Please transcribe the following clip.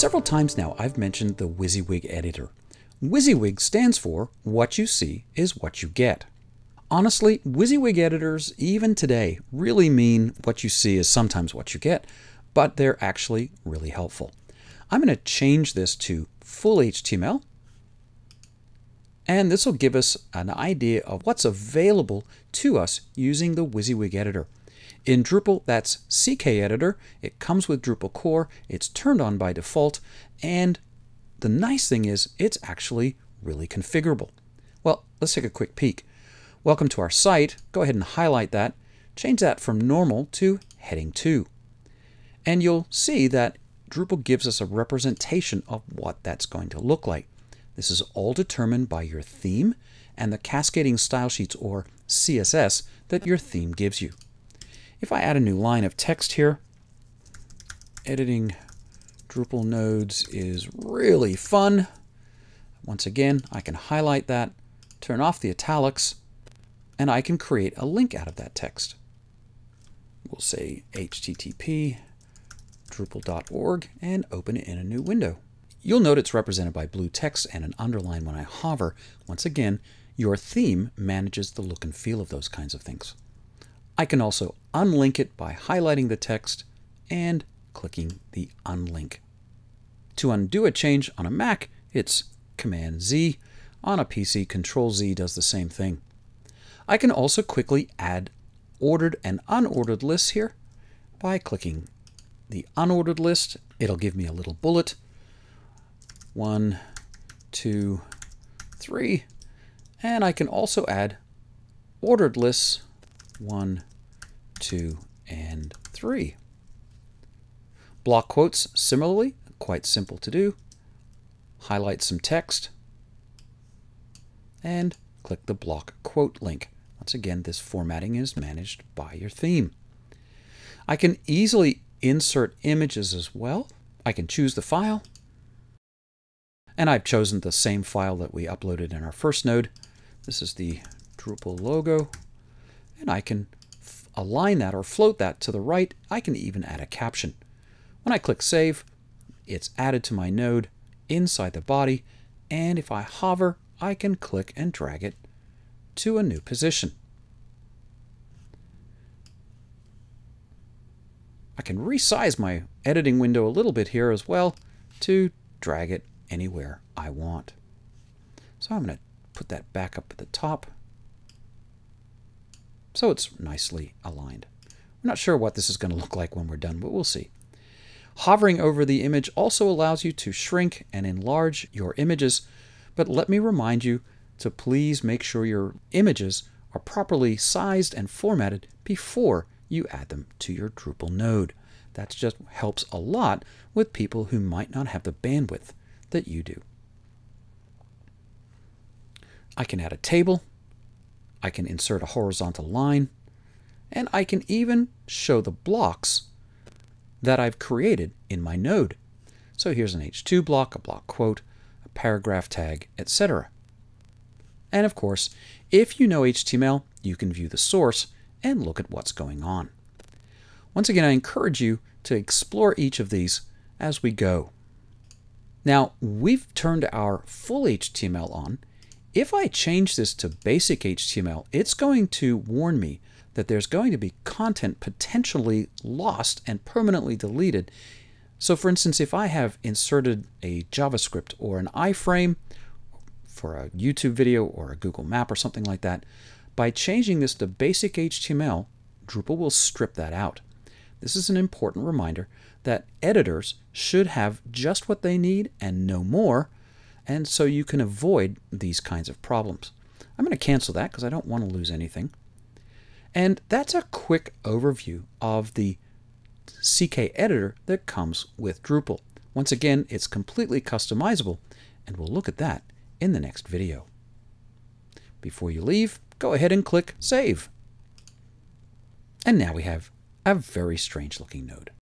Several times now I've mentioned the WYSIWYG editor. WYSIWYG stands for What You See is What You Get. Honestly, WYSIWYG editors, even today, really mean what you see is sometimes what you get, but they're actually really helpful. I'm going to change this to full HTML, and this will give us an idea of what's available to us using the WYSIWYG editor. In Drupal, that's CKEditor. It comes with Drupal core. It's turned on by default. And the nice thing is it's actually really configurable. Well, let's take a quick peek. Welcome to our site. Go ahead and highlight that. Change that from normal to heading 2. And you'll see that Drupal gives us a representation of what that's going to look like. This is all determined by your theme and the cascading style sheets or CSS that your theme gives you. If I add a new line of text here, editing Drupal nodes is really fun. Once again, I can highlight that, turn off the italics, and I can create a link out of that text. We'll say http drupal.org and open it in a new window. You'll note it's represented by blue text and an underline when I hover. Once again, your theme manages the look and feel of those kinds of things. I can also unlink it by highlighting the text and clicking the unlink. To undo a change on a Mac, it's Command Z. On a PC, Control Z does the same thing. I can also quickly add ordered and unordered lists here by clicking the unordered list. It'll give me a little bullet. One, two, three. And I can also add ordered lists. One, two, and three. Block quotes, similarly, quite simple to do. Highlight some text and click the block quote link. Once again, this formatting is managed by your theme. I can easily insert images as well. I can choose the file. And I've chosen the same file that we uploaded in our first node. This is the Drupal logo. And I can align that or float that to the right, I can even add a caption. When I click Save, it's added to my node inside the body, and if I hover, I can click and drag it to a new position. I can resize my editing window a little bit here as well to drag it anywhere I want. So I'm going to put that back up at the top so it's nicely aligned. We're not sure what this is going to look like when we're done, but we'll see. Hovering over the image also allows you to shrink and enlarge your images, but let me remind you to please make sure your images are properly sized and formatted before you add them to your Drupal node. That just helps a lot with people who might not have the bandwidth that you do. I can add a table I can insert a horizontal line, and I can even show the blocks that I've created in my node. So here's an H2 block, a block quote, a paragraph tag, etc. And of course, if you know HTML, you can view the source and look at what's going on. Once again, I encourage you to explore each of these as we go. Now, we've turned our full HTML on, if I change this to basic HTML, it's going to warn me that there's going to be content potentially lost and permanently deleted. So for instance, if I have inserted a JavaScript or an iframe for a YouTube video or a Google map or something like that, by changing this to basic HTML, Drupal will strip that out. This is an important reminder that editors should have just what they need and no more and so you can avoid these kinds of problems. I'm going to cancel that because I don't want to lose anything. And that's a quick overview of the CKEditor that comes with Drupal. Once again, it's completely customizable, and we'll look at that in the next video. Before you leave, go ahead and click Save. And now we have a very strange looking node.